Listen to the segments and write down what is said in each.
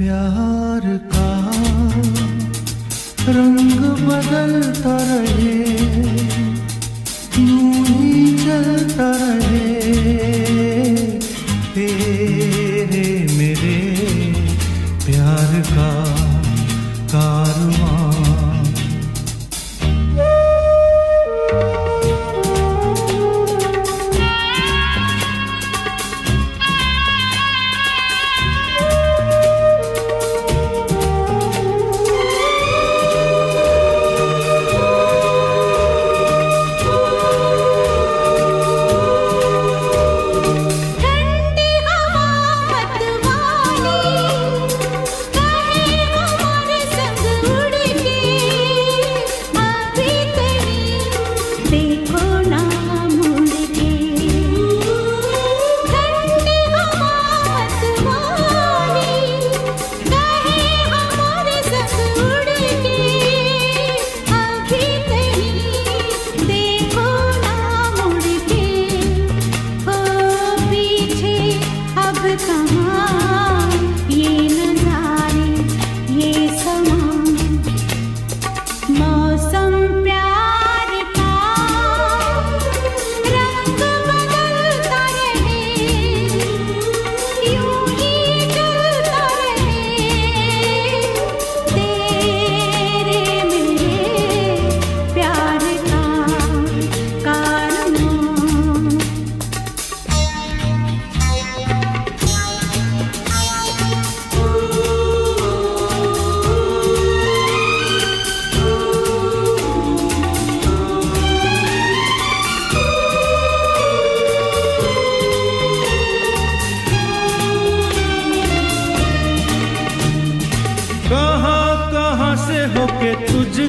प्यार का रंग बदलता रहे।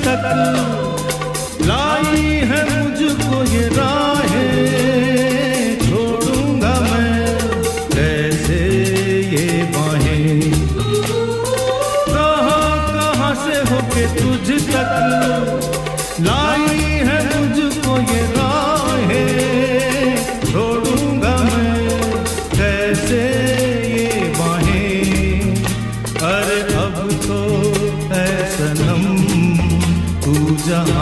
तक जहां